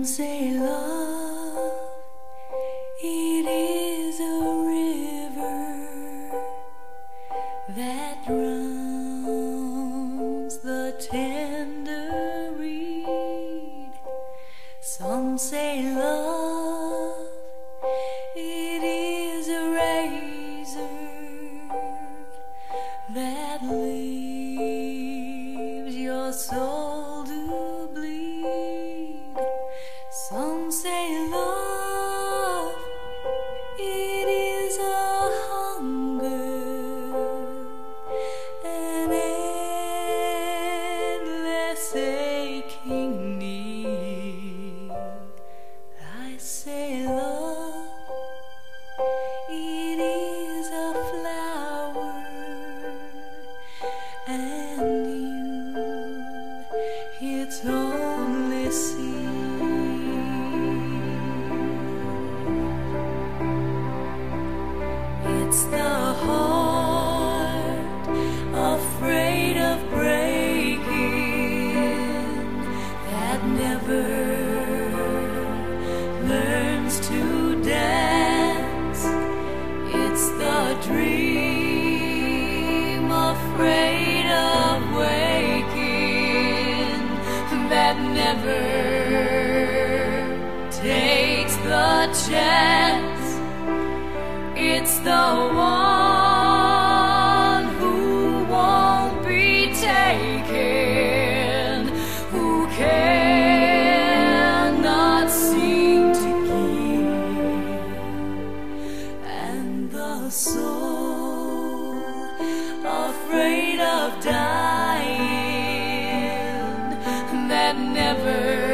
Some say love, it is a river that drowns the tender reed. Some say love, it is a razor that leaves your soul. Its only. It's the heart afraid of breaking that never learns to dance. It's the dream afraid that never takes the chance. It's the one who won't be taken, who cannot seem to give, and the soul afraid of dying never